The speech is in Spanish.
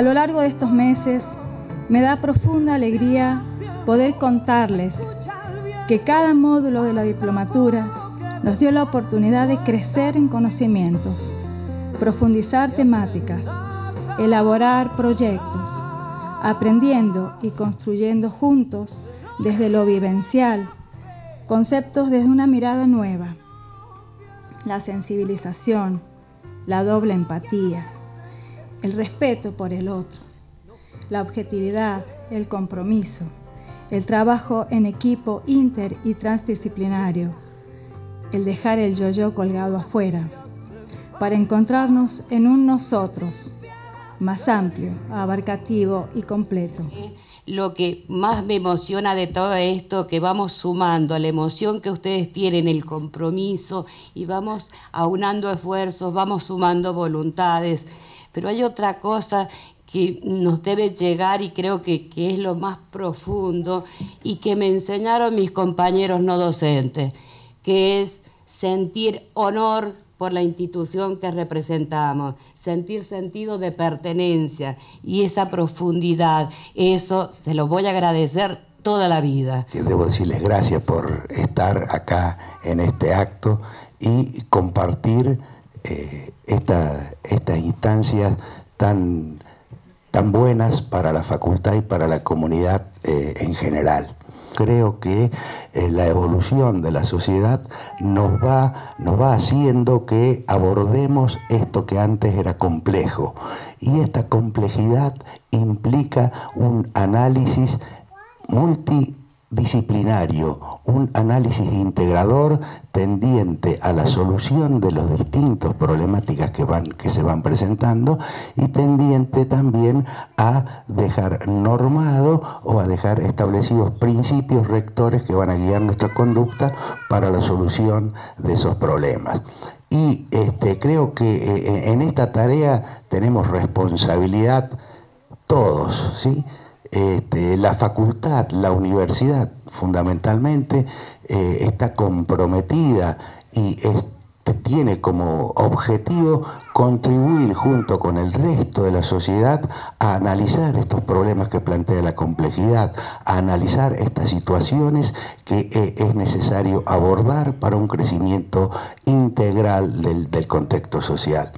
A lo largo de estos meses me da profunda alegría poder contarles que cada módulo de la diplomatura nos dio la oportunidad de crecer en conocimientos, profundizar temáticas, elaborar proyectos, aprendiendo y construyendo juntos desde lo vivencial, conceptos desde una mirada nueva, la sensibilización, la doble empatía, el respeto por el otro, la objetividad, el compromiso, el trabajo en equipo inter y transdisciplinario, el dejar el yo-yo colgado afuera, para encontrarnos en un nosotros más amplio, abarcativo y completo. Lo que más me emociona de todo esto, que vamos sumando a la emoción que ustedes tienen, el compromiso, y vamos aunando esfuerzos, vamos sumando voluntades. Pero hay otra cosa que nos debe llegar y creo que, que, es lo más profundo y que me enseñaron mis compañeros no docentes, que es sentir honor por la institución que representamos, sentir sentido de pertenencia y esa profundidad, eso se lo voy a agradecer toda la vida. Debo decirles gracias por estar acá en este acto y compartir eh, estas instancias tan, buenas para la facultad y para la comunidad eh, en general creo que eh, la evolución de la sociedad nos va, nos va haciendo que abordemos esto que antes era complejo. Y esta complejidad implica un análisis multi disciplinario, un análisis integrador tendiente a la solución de las distintas problemáticas que, van, que se van presentando y tendiente también a dejar normado o a dejar establecidos principios rectores que van a guiar nuestra conducta para la solución de esos problemas. Y este, creo que eh, en esta tarea tenemos responsabilidad todos, ¿sí? Este, la facultad, la universidad fundamentalmente eh, está comprometida y tiene como objetivo contribuir junto con el resto de la sociedad a analizar estos problemas que plantea la complejidad, a analizar estas situaciones que eh, es necesario abordar para un crecimiento integral del contexto social.